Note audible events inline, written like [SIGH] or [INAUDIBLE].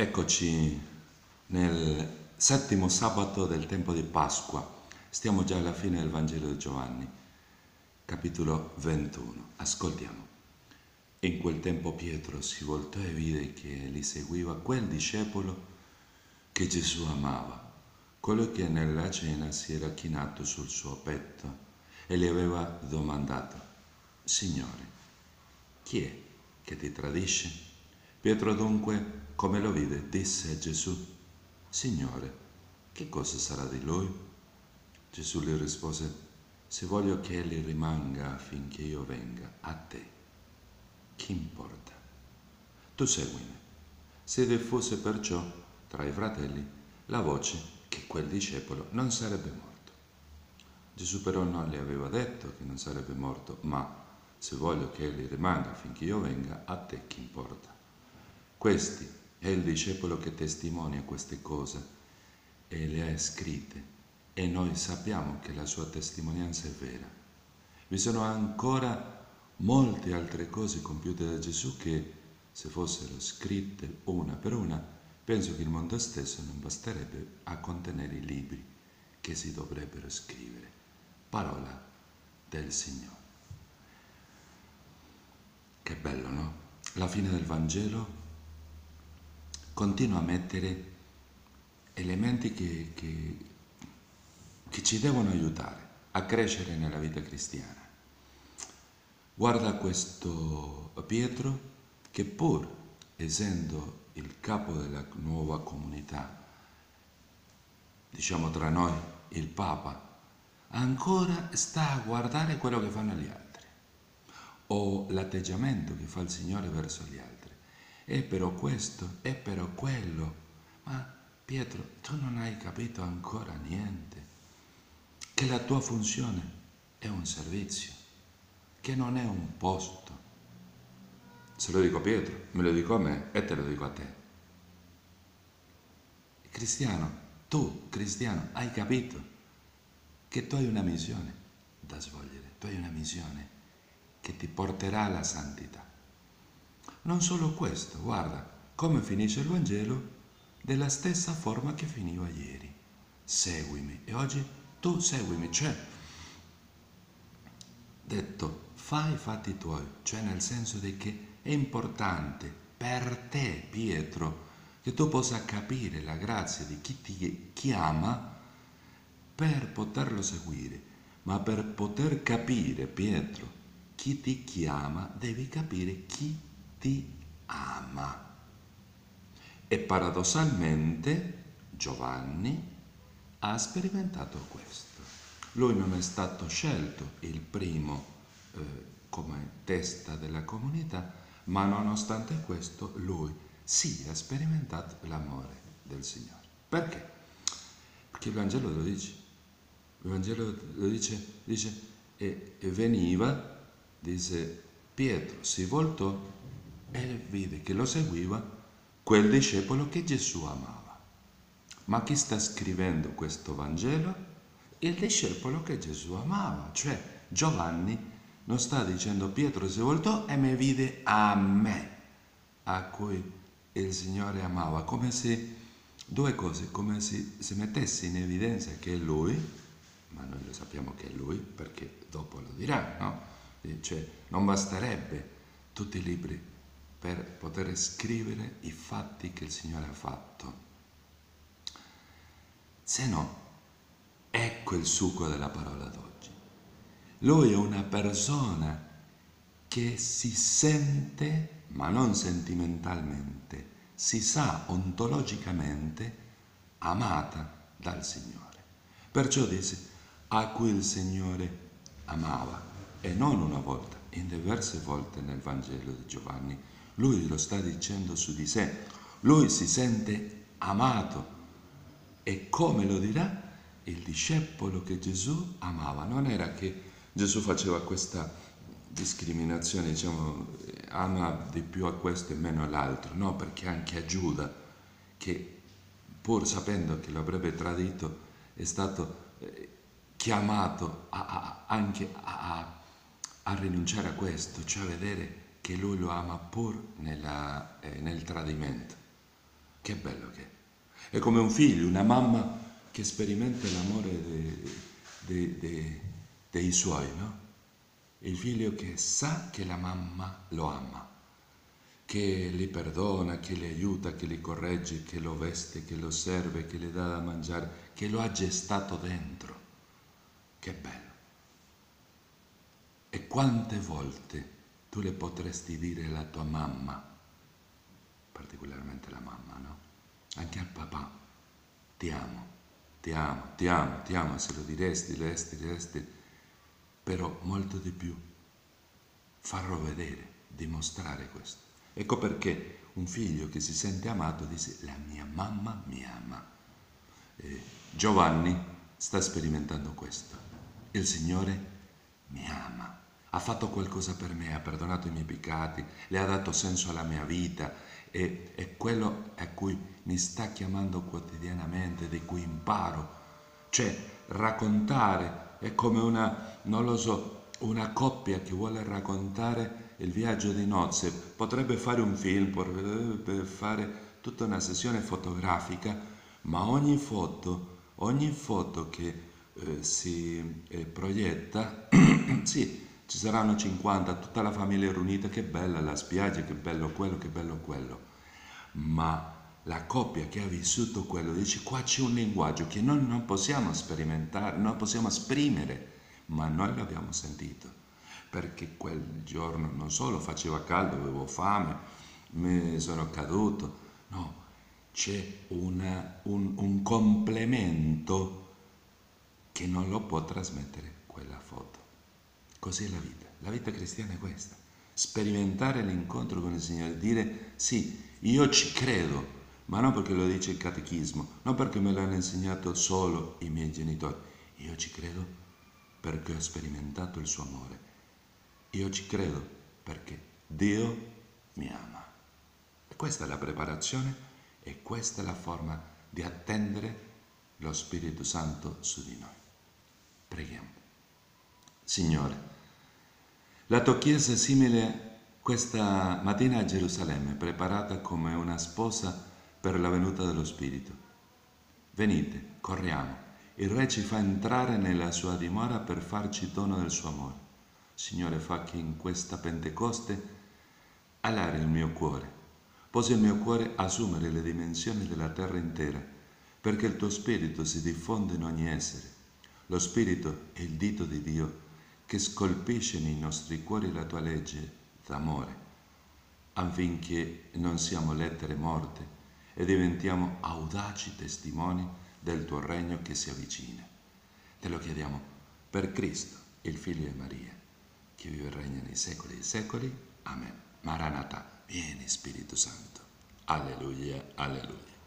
Eccoci nel settimo sabato del tempo di Pasqua. Stiamo già alla fine del Vangelo di Giovanni, capitolo 21. Ascoltiamo. In quel tempo Pietro si voltò e vide che li seguiva quel discepolo che Gesù amava, quello che nella cena si era chinato sul suo petto e gli aveva domandato, Signore, chi è che ti tradisce? Pietro dunque, come lo vide, disse a Gesù, Signore, che cosa sarà di lui? Gesù gli rispose, se voglio che egli rimanga affinché io venga a te, chi importa? Tu seguimi. Se diffuse perciò tra i fratelli la voce che quel discepolo non sarebbe morto. Gesù però non le aveva detto che non sarebbe morto, ma se voglio che egli rimanga affinché io venga, a te chi importa? Questi è il discepolo che testimonia queste cose e le ha scritte e noi sappiamo che la sua testimonianza è vera. Vi sono ancora molte altre cose compiute da Gesù che se fossero scritte una per una, penso che il mondo stesso non basterebbe a contenere i libri che si dovrebbero scrivere. Parola del Signore. Che bello, no? La fine del Vangelo continua a mettere elementi che, che, che ci devono aiutare a crescere nella vita cristiana. Guarda questo Pietro che pur essendo il capo della nuova comunità, diciamo tra noi il Papa, ancora sta a guardare quello che fanno gli altri o l'atteggiamento che fa il Signore verso gli altri è però questo, è però quello. Ma Pietro, tu non hai capito ancora niente, che la tua funzione è un servizio, che non è un posto. Se lo dico a Pietro, me lo dico a me e te lo dico a te. Cristiano, tu, cristiano, hai capito che tu hai una missione da svolgere, tu hai una missione che ti porterà alla santità. Non solo questo, guarda come finisce il Vangelo della stessa forma che finiva ieri. Seguimi. E oggi tu seguimi, cioè detto fai i fatti tuoi, cioè nel senso di che è importante per te, Pietro, che tu possa capire la grazia di chi ti chiama per poterlo seguire. Ma per poter capire, Pietro, chi ti chiama, devi capire chi ti ama. E paradossalmente Giovanni ha sperimentato questo. Lui non è stato scelto il primo eh, come testa della comunità, ma nonostante questo lui sì ha sperimentato l'amore del Signore. Perché? Perché il Vangelo lo dice. Il Vangelo lo dice, dice e, e veniva, dice Pietro si voltò e vide che lo seguiva quel discepolo che Gesù amava. Ma chi sta scrivendo questo Vangelo? Il discepolo che Gesù amava, cioè Giovanni non sta dicendo Pietro si voltò e mi vide a me, a cui il Signore amava, come se due cose, come se si mettesse in evidenza che è Lui, ma noi lo sappiamo che è Lui perché dopo lo dirà, no? Cioè non basterebbe tutti i libri per poter scrivere i fatti che il Signore ha fatto. Se no, ecco il succo della parola d'oggi. Lui è una persona che si sente, ma non sentimentalmente, si sa ontologicamente amata dal Signore. Perciò dice a cui il Signore amava, e non una volta, in diverse volte nel Vangelo di Giovanni lui lo sta dicendo su di sé. Lui si sente amato. E come lo dirà? Il discepolo che Gesù amava. Non era che Gesù faceva questa discriminazione, diciamo, ama di più a questo e meno all'altro. No, perché anche a Giuda, che pur sapendo che lo avrebbe tradito, è stato eh, chiamato a, a, anche a, a rinunciare a questo, cioè a vedere che lui lo ama pur nella, eh, nel tradimento. Che bello che è. È come un figlio, una mamma che sperimenta l'amore de, de, de, dei suoi, no? Il figlio che sa che la mamma lo ama, che li perdona, che li aiuta, che li corregge, che lo veste, che lo serve, che le dà da mangiare, che lo ha gestato dentro. Che bello. E quante volte tu le potresti dire alla tua mamma, particolarmente la mamma, no? Anche al papà, ti amo, ti amo, ti amo, ti amo, se lo diresti, diresti, diresti, però molto di più, farlo vedere, dimostrare questo. Ecco perché un figlio che si sente amato dice la mia mamma mi ama. Eh, Giovanni sta sperimentando questo. Il Signore mi ama ha fatto qualcosa per me, ha perdonato i miei peccati, le ha dato senso alla mia vita e è quello a cui mi sta chiamando quotidianamente, di cui imparo. Cioè, raccontare è come una, non lo so, una coppia che vuole raccontare il viaggio di nozze. Potrebbe fare un film, potrebbe fare tutta una sessione fotografica, ma ogni foto, ogni foto che eh, si eh, proietta, [CLEARS THROAT] sì, ci saranno 50, tutta la famiglia riunita, che bella la spiaggia, che bello quello, che bello quello. Ma la coppia che ha vissuto quello dice qua c'è un linguaggio che noi non possiamo sperimentare, non possiamo esprimere, ma noi l'abbiamo sentito. Perché quel giorno non solo faceva caldo, avevo fame, mi sono caduto, no, c'è una, un, un complemento che non lo può trasmettere quella foto. Così è la vita. La vita cristiana è questa. Sperimentare l'incontro con il Signore, dire sì, io ci credo, ma non perché lo dice il catechismo, non perché me l'hanno insegnato solo i miei genitori. Io ci credo perché ho sperimentato il suo amore. Io ci credo perché Dio mi ama. E questa è la preparazione e questa è la forma di attendere lo Spirito Santo su di noi. Preghiamo. Signore, la tua Chiesa è simile questa mattina a Gerusalemme, preparata come una sposa per la venuta dello Spirito. Venite, corriamo. Il Re ci fa entrare nella sua dimora per farci dono del suo amore. Signore, fa che in questa Pentecoste alare il mio cuore, posi il mio cuore assumere le dimensioni della terra intera, perché il tuo Spirito si diffonde in ogni essere. Lo Spirito è il dito di Dio che scolpisce nei nostri cuori la tua legge d'amore, affinché non siamo lettere morte e diventiamo audaci testimoni del tuo regno che si avvicina. Te lo chiediamo per Cristo, il Figlio di Maria, che vive e regna nei secoli dei secoli. Amen. Maranatha, vieni Spirito Santo. Alleluia, alleluia.